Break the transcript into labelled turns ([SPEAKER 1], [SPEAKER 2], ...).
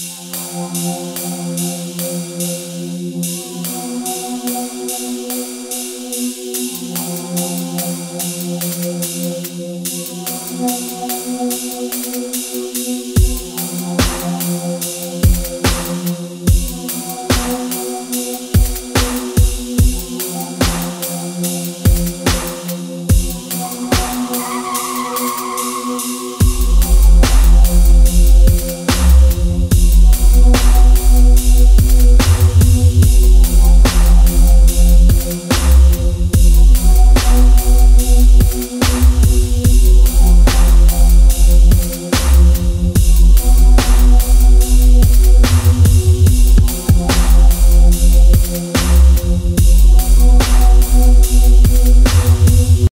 [SPEAKER 1] Música